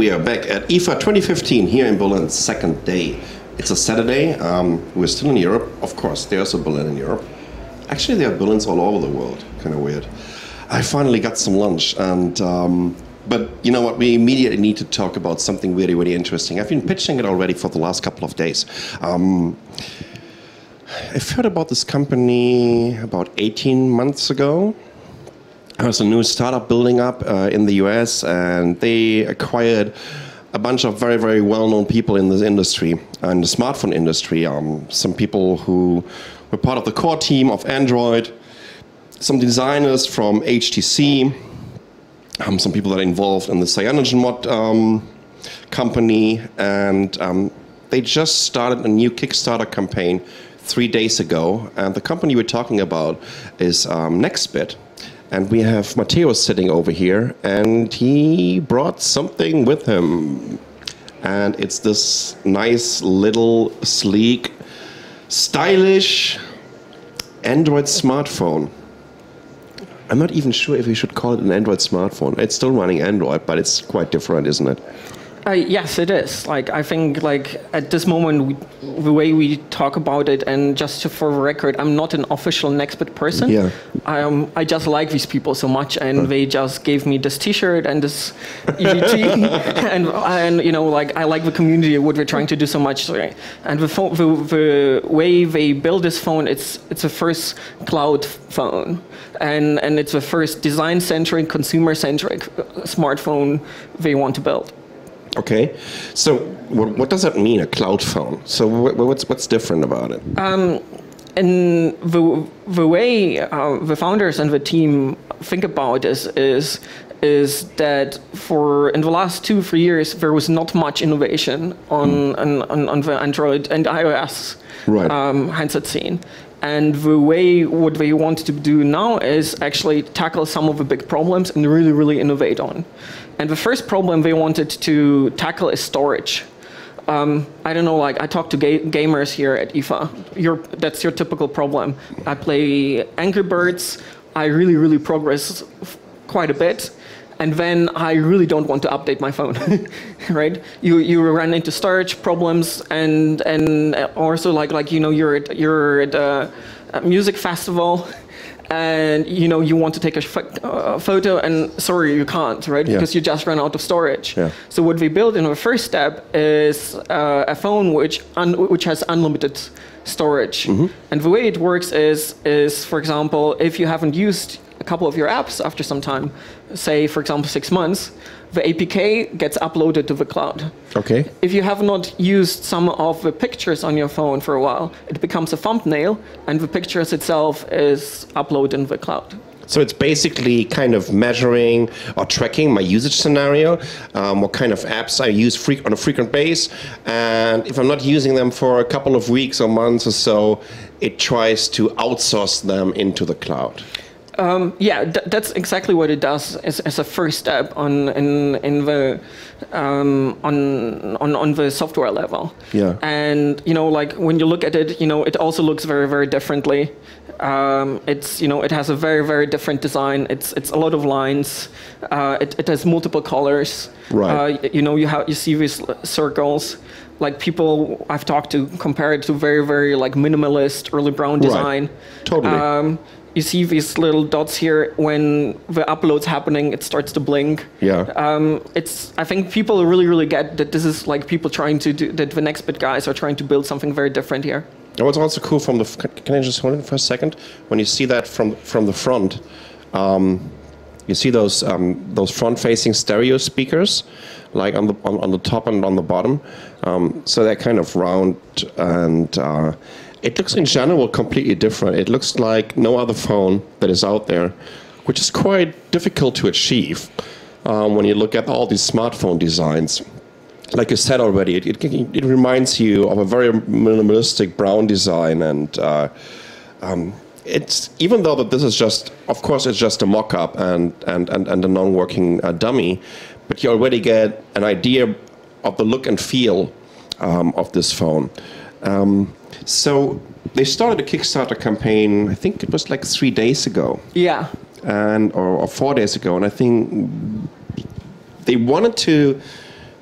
we are back at IFA 2015 here in Berlin, second day. It's a Saturday. Um, we're still in Europe. Of course, there's a Berlin in Europe. Actually, there are Berlins all over the world. Kind of weird. I finally got some lunch, and um, but you know what? We immediately need to talk about something really, really interesting. I've been pitching it already for the last couple of days. Um, I've heard about this company about 18 months ago. There's a new startup building up uh, in the US, and they acquired a bunch of very, very well-known people in this industry, and the smartphone industry. Um, some people who were part of the core team of Android, some designers from HTC, um, some people that are involved in the CyanogenMod um, company, and um, they just started a new Kickstarter campaign three days ago. And the company we're talking about is um, Nextbit. And we have Matteo sitting over here, and he brought something with him. And it's this nice, little, sleek, stylish Android smartphone. I'm not even sure if we should call it an Android smartphone. It's still running Android, but it's quite different, isn't it? Uh, yes, it is. Like I think, like at this moment, we, the way we talk about it, and just for the record, I'm not an official Nextbit person. Yeah. I um, I just like these people so much, and they just gave me this T-shirt and this EVT, and and you know, like I like the community, what we're trying to do so much. And the, phone, the the way they build this phone, it's it's a first cloud phone, and and it's the first design-centric, consumer-centric smartphone they want to build. Okay, so what, what, does that mean, a cloud phone? So what's what's different about it? Um, and the the way uh, the founders and the team think about this is is that for in the last two three years there was not much innovation on mm. on, on, the Android and iOS right. um, handset scene. And the way what they want to do now is actually tackle some of the big problems and really, really innovate on. And the first problem they wanted to tackle is storage. Um, I don't know, like I talk to ga gamers here at IFA. You're, that's your typical problem. I play Angry Birds. I really, really progress quite a bit. And then I really don't want to update my phone, right? You, you run into storage problems and, and also like, like, you know, you're at, you're at a music festival and you know you want to take a uh, photo and sorry you can't right yeah. because you just ran out of storage yeah. so what we built in the first step is uh, a phone which which has unlimited storage mm -hmm. and the way it works is is for example if you haven't used a couple of your apps after some time say for example six months the APK gets uploaded to the cloud. Okay. If you have not used some of the pictures on your phone for a while, it becomes a thumbnail, and the pictures itself is uploaded in the cloud. So it's basically kind of measuring or tracking my usage scenario, um, what kind of apps I use on a frequent base, and if I'm not using them for a couple of weeks or months or so, it tries to outsource them into the cloud. Um, yeah, th that's exactly what it does as, as a first step on in in the um, on on on the software level. Yeah. And you know, like when you look at it, you know, it also looks very very differently. Um, it's you know, it has a very very different design. It's it's a lot of lines. Uh, it it has multiple colors. Right. Uh, you know, you have you see these circles like people I've talked to compare it to very, very like minimalist early Braun design. Right. Totally. Um, you see these little dots here when the upload's happening it starts to blink. Yeah. Um, it's i think people really really get that this is like people trying to do that the Nextbit guys are trying to build something very different here. And what's also cool from the can i just hold it for a second? When you see that from from the front um, you see those um, those front facing stereo speakers like on the on, on, the top and on the bottom? Um, so they're kind of round and uh, it looks in general completely different. It looks like no other phone that is out there, which is quite difficult to achieve um, when you look at all these smartphone designs. Like you said already, it, it, it reminds you of a very minimalistic Braun design, and uh, um, it's even though that this is just, of course, it's just a mock-up and and and, and a non-working uh, dummy, but you already get an idea of the look and feel um, of this phone. Um, so they started a Kickstarter campaign. I think it was like three days ago. Yeah. And or, or four days ago, and I think they wanted to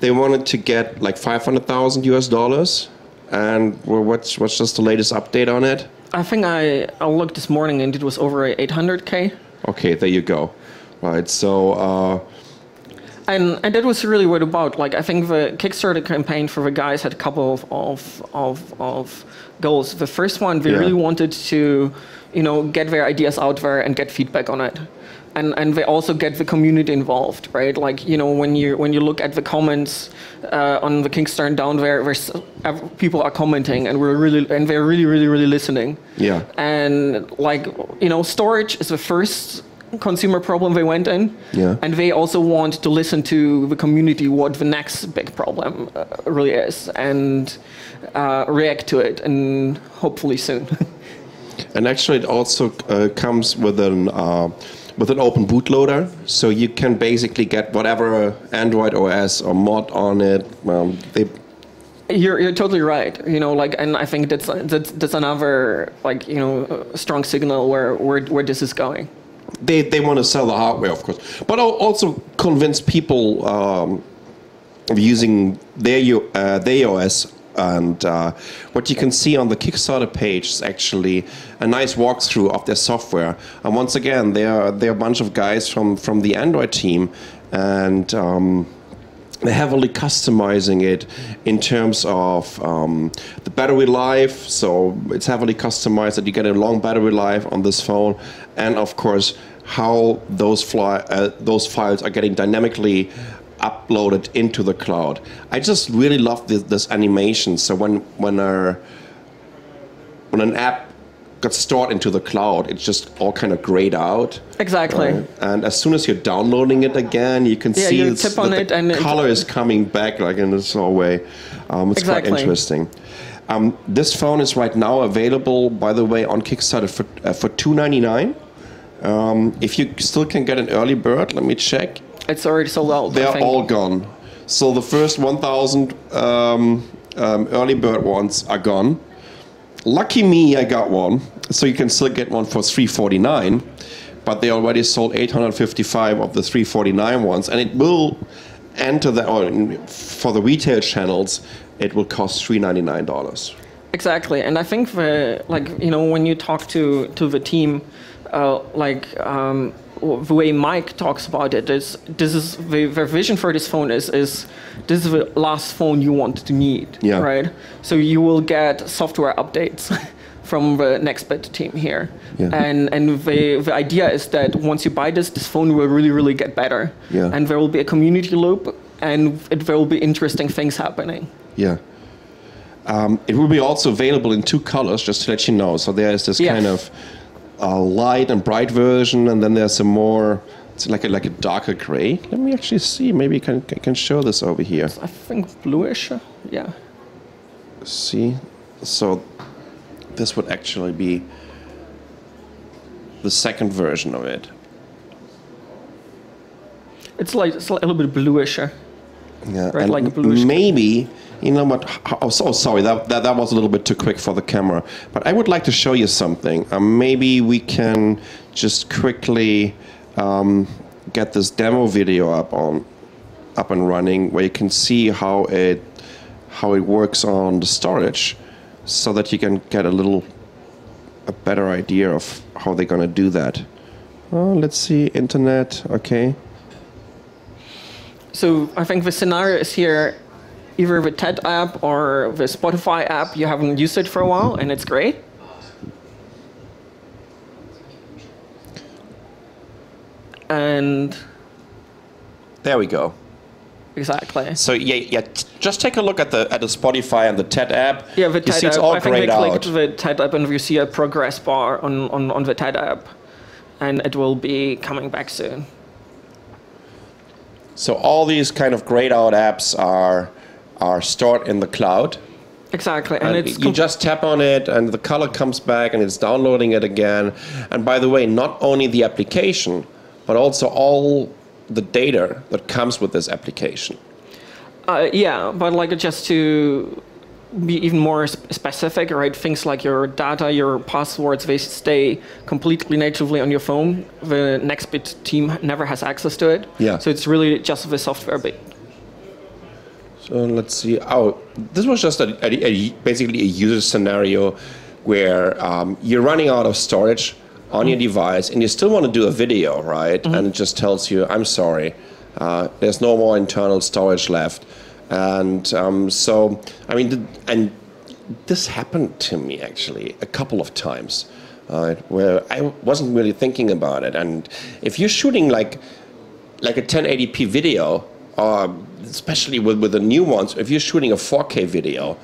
they wanted to get like 500,000 US dollars. And well, what's what's just the latest update on it? I think I, I looked this morning and it was over 800k. Okay, there you go. Right, so uh, And, and that was really what about. Like I think the Kickstarter campaign for the guys had a couple of of, of, of goals. The first one, they Yeah. really wanted to, you know, get their ideas out there and get feedback on it. And, and they also get the community involved, right? Like you know, when you when you look at the comments uh, on the Kickstarter down there, there's ev- people are commenting, and we're really and they're really really really listening. Yeah. And like you know, storage is the first consumer problem they went in. Yeah. And they also want to listen to the community what the next big problem uh, really is and uh, react to it and hopefully soon. And actually, it also uh, comes with an uh, with an open bootloader, so you can basically get whatever Android OS or mod on it. Um, they, You're, you're totally right. You know, like, and I think that's that's, that's another like you know strong signal where where, where this is going. They they want to sell the hardware, of course, but al- also convince people um, of using their uh, their OS. And uh, what you can see on the Kickstarter page is actually a nice walkthrough of their software. And once again, they're they're a bunch of guys from from the Android team, and um, heavily customizing it in terms of um, the battery life. So it's heavily customized that you get a long battery life on this phone, and of course how those fly, uh, those files are getting dynamically uploaded into the cloud. I just really love this, this animation. So when when a when an app gets stored into the cloud, it's just all kind of grayed out. Exactly. Right? And as soon as you're downloading it again, you can Yeah, see you tip on it the and color is coming back like in this whole way. Um, it's quite interesting. Um, this phone is right now available, by the way, on Kickstarter for uh, for two ninety nine. Um, if you still can get an early bird, let me check. It's already sold out. They're all gone. So the first 1,000 um, um, early bird ones are gone. Lucky me, I got one. So you can still get one for 349, but they already sold 855 of the 349 ones, and it will enter the or for the retail channels. It will cost 399 dollars. Exactly, and I think the like you know when you talk to to the team, uh, like um, the way Mike talks about it is this is the, the vision for this phone is is this is the last phone you want to need, Yeah. right? So you will get software updates from the Nextbit team here, Yeah. and and the the idea is that once you buy this, this phone will really really get better, Yeah. and there will be a community loop, and it, there will be interesting things happening. Yeah. Um, it will be also available in two colors, just to let you know. So there is this Yes. kind of uh, light and bright version, and then there's a more, it's like a, like a darker gray. Let me actually see. Maybe I can, I can show this over here. I think bluish, yeah. See? So this would actually be the second version of it. It's like it's like a little bit bluish. Yeah, Right, and like a bluish- maybe you know what? Oh, so sorry that, that that was a little bit too quick for the camera. But I would like to show you something. Um, maybe we can just quickly um, get this demo video up on up and running, where you can see how it how it works on the storage, so that you can get a little a better idea of how they're gonna do that. Oh, let's see, internet. Okay. So I think the scenario is here, either the TED app or the Spotify app. You haven't used it for a while, and it's great. And There we go. exactly. So yeah, yeah. Just take a look at the at the Spotify and the TED app. Yeah, the you TED see it's app. all I think grayed they out. clicked the TED app, and you see a progress bar on, on, on the TED app, and it will be coming back soon. So all these kind of grayed out apps are are stored in the cloud. Exactly, and, And it's you just tap on it, and the color comes back, and it's downloading it again. And by the way, not only the application, but also all the data that comes with this application. Uh, yeah, but like just to be even more specific, right? Things like your data, your passwords, they stay completely natively on your phone. The Nextbit team never has access to it. Yeah. So it's really just the software bit. So let's see. Oh, this was just a, a, a basically a user scenario where um, you're running out of storage on your device and you still want to do a video, right? Mm-hmm. And it just tells you, I'm sorry, uh, there's no more internal storage left. And um, so, I mean, th- and this happened to me actually a couple of times. Uh, where I wasn't really thinking about it, and if you're shooting like like a 1080p video, or especially with, with the new ones, if you're shooting a 4K video,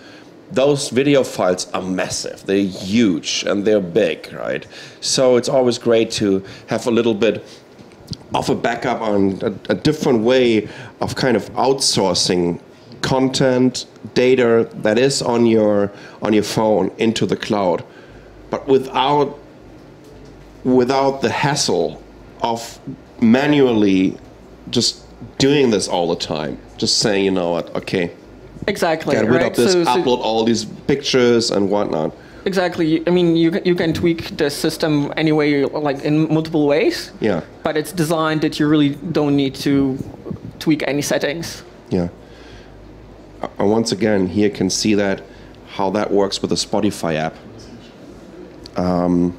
those video files are massive. They're huge and they're big, right? So it's always great to have a little bit of a backup on a, a different way of kind of outsourcing content data that is on your on your phone into the cloud but without without the hassle of manually just doing this all the time just saying you know what okay Exactly. get rid right? of this So- so- upload all these pictures and whatnot Exactly. I mean, you can- you can tweak the system anyway, like in multiple ways. Yeah. But it's designed that you really don't need to tweak any settings. Yeah. Uh, And once again, here you can see that how that works with the Spotify app. Um,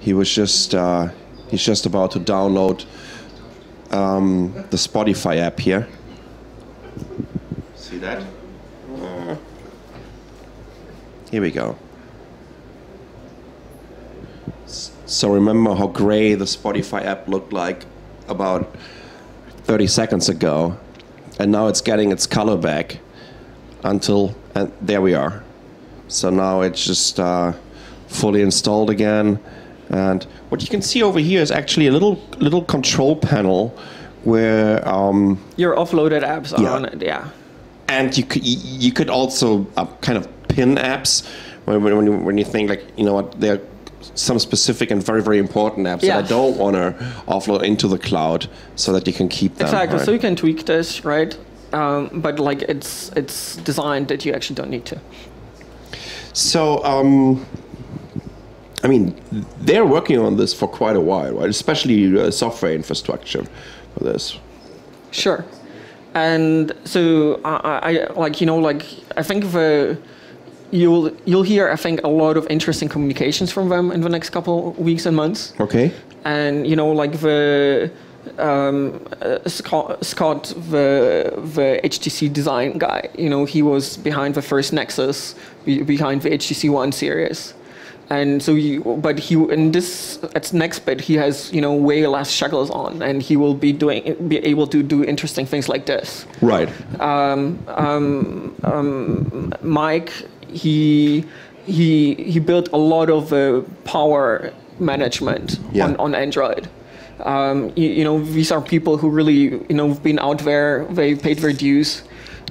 he was just uh, he's just about to download um, the Spotify app here. See that? Uh, here we go. So remember how gray the Spotify app looked like about 30 seconds ago, and now it's getting its color back until, and there we are. So now it's just uh, fully installed again. And what you can see over here is actually a little little control panel where um, Your offloaded apps are Yeah. on it, yeah. and you could you could also uh, kind of pin apps when, when, you, when you think like you know what there are some specific and very very important apps Yeah. that I don't want to offload into the cloud so that you can keep them. Exactly. right? So you can tweak this, right? Um, but like it's it's designed that you actually don't need to. So, um, I mean, they're working on this for quite a while, right? Especially uh, software infrastructure for this. Sure. And so I, I like you know like I think the you'll you'll hear I think a lot of interesting communications from them in the next couple weeks and months. Okay. and you know like the um, uh, Scott, Scott the the HTC design guy you know he was behind the first Nexus be, behind the HTC One series and so you but he in this at Nextbit he has you know way less shackles on and he will be doing be able to do interesting things like this Right. Mike, he he he built a lot of uh, power management Yeah. on, on Android. Um, you, you know, these are people who really you know have been out there. They paid their dues,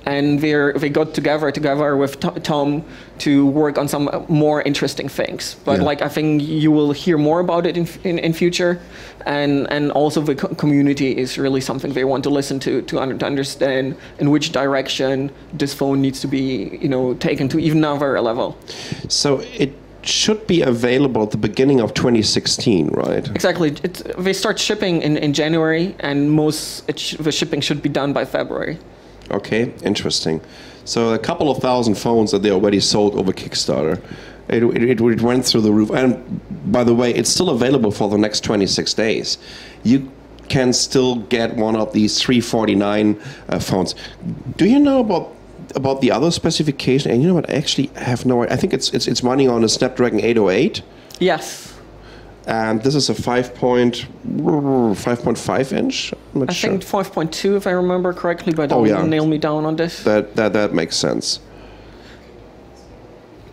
and they they got together together with Tom to work on some more interesting things. But Yeah. like I think you will hear more about it in in, in future, and and also the co- community is really something they want to listen to to, under, to understand in which direction this phone needs to be you know taken to even another level. So it should be available at the beginning of 2016, right? Exactly. It's, they start shipping in, in January, and most it sh- the shipping should be done by February. Okay, interesting. So a couple of thousand phones that they already sold over Kickstarter. It, it, it went through the roof. And by the way, it's still available for the next 26 days. You can still get one of these 349 uh, phones. Do you know about about the other specification? And you know what? I actually have no. Idea. I think it's it's, it's running on a Snapdragon 808, Yes, and this is a 5 point 5.5 inch. I sure. think 5.2 if I remember correctly, but Oh, don't yeah. nail me down on this. that that that makes sense.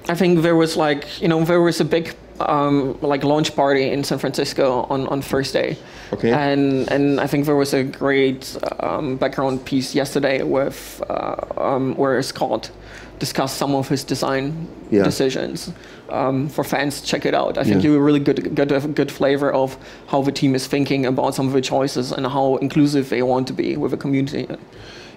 I think there was like you know there was a big um, like launch party in San Francisco on on Thursday. Okay. And and I think there was a great um, background piece yesterday with uh, um, where Scott discussed some of his design Yeah. decisions. Um, for fans, check it out. I think Yeah. you really good get a good flavor of how the team is thinking about some of the choices and how inclusive they want to be with the community.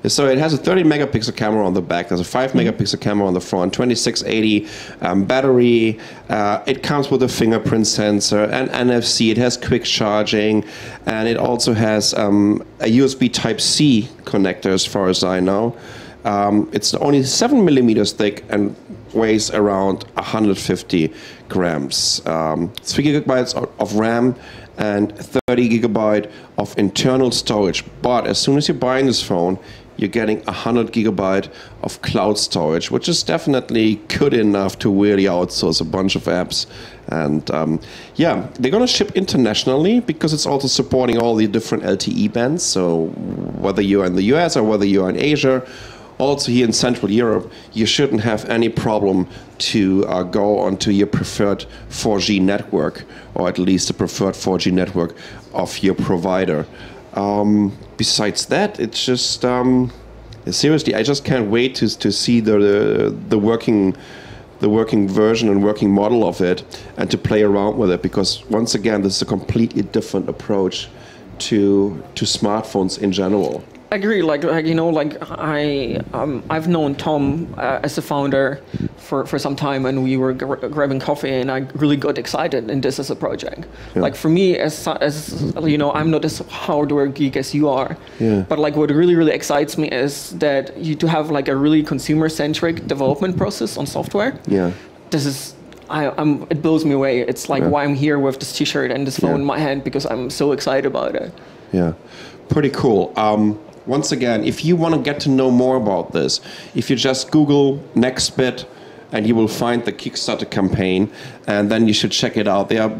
So it has a 30 megapixel camera on the back. There's a 5 mm-hmm. megapixel camera on the front. 2680 um, battery. Uh, it comes with a fingerprint sensor and NFC. It has quick charging, and it also has um, a USB Type C connector, as far as I know. Um, it's only seven millimeters thick and weighs around 150 grams. Um, three gigabytes of RAM and 30 gigabyte of internal storage. But as soon as you're buying this phone, you're getting 100 gigabyte of cloud storage, which is definitely good enough to really outsource a bunch of apps. And um, yeah, they're going to ship internationally because it's also supporting all the different LTE bands. So whether you're in the US or whether you're in Asia also here in Central Europe, you shouldn't have any problem to uh, go onto your preferred 4G network, or at least the preferred 4G network of your provider. Um, besides that, it's just um, seriously, I just can't wait to to see the the, the working the working version and working model of it and to play around with it because once again this is a completely different approach to to smartphones in general agree. Like, like you know, like I, um, I've known Tom uh, as a founder for, for some time, and we were gr- grabbing coffee, and I really got excited in this as a project. Yeah. Like for me, as as you know, I'm not as hardware geek as you are. Yeah. But like, what really really excites me is that you to have like a really consumer centric development process on software. Yeah. This is I, am it blows me away. It's like yeah. why I'm here with this T-shirt and this phone yeah. in my hand because I'm so excited about it. Yeah, pretty cool. Um, once again, if you want to get to know more about this, if you just Google Nextbit, and you will find the Kickstarter campaign, and then you should check it out. There are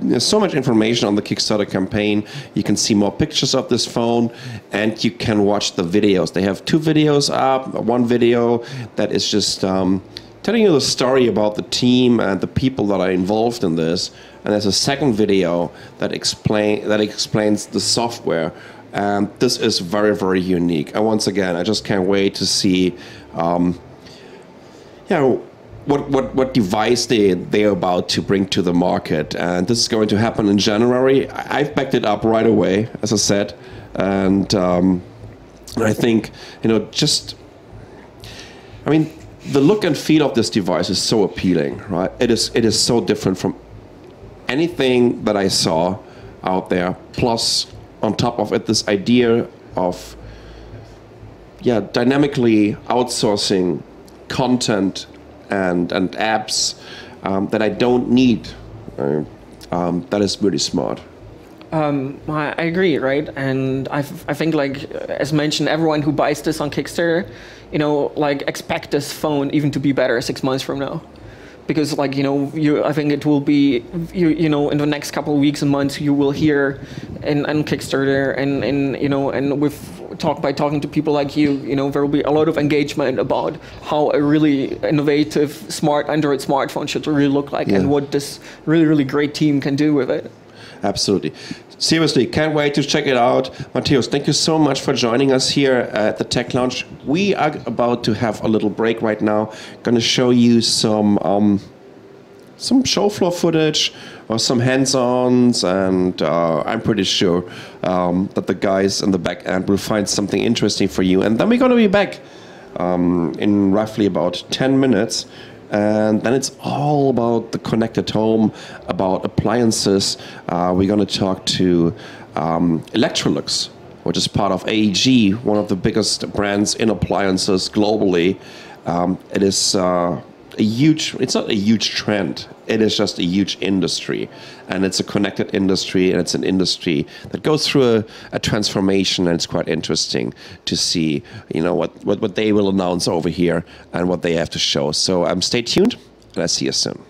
there's so much information on the Kickstarter campaign. You can see more pictures of this phone and you can watch the videos. They have two videos up. One video that is just um, telling you the story about the team and the people that are involved in this. And there's a second video that explain that explains the software and this is very, very unique. And once again, I just can't wait to see, um, you know, what, what, what device they, they're about to bring to the market. And this is going to happen in January. I've backed it up right away, as I said. And um, I think, you know, just, I mean, the look and feel of this device is so appealing, right? It is, it is so different from anything that I saw out there. Plus, on top of it this idea of yeah dynamically outsourcing content and and apps um, that I don't need. Um, that is really smart. Um, I, I, agree, right? And I, I think, like as mentioned, everyone who buys this on Kickstarter, you know, like expect this phone even to be better six months from now because like you know you I think it will be you you know in the next couple of weeks and months you will hear in, in Kickstarter and and you know and with talk by talking to people like you you know there will be a lot of engagement about how a really innovative smart Android smartphone should really look like yeah. and what this really really great team can do with it. Absolutely seriously, can't wait to check it out. Matthäus, thank you so much for joining us here at the Tech Lounge. We are about to have a little break right now. Going to show you some um, some show floor footage or some hands-ons, and uh, I'm pretty sure um, that the guys in the back end will find something interesting for you. And then we're going to be back um, in roughly about 10 minutes and then it's all about the connected home, about appliances. Uh, we're going to talk to um, Electrolux, which is part of AEG, one of the biggest brands in appliances globally. Um, it is uh, a huge, it's not a huge trend, it is just a huge industry. And it's a connected industry, and it's an industry that goes through a, a transformation, and it's quite interesting to see, you know, what, what, what they will announce over here and what they have to show. So um, stay tuned, and I'll see you soon.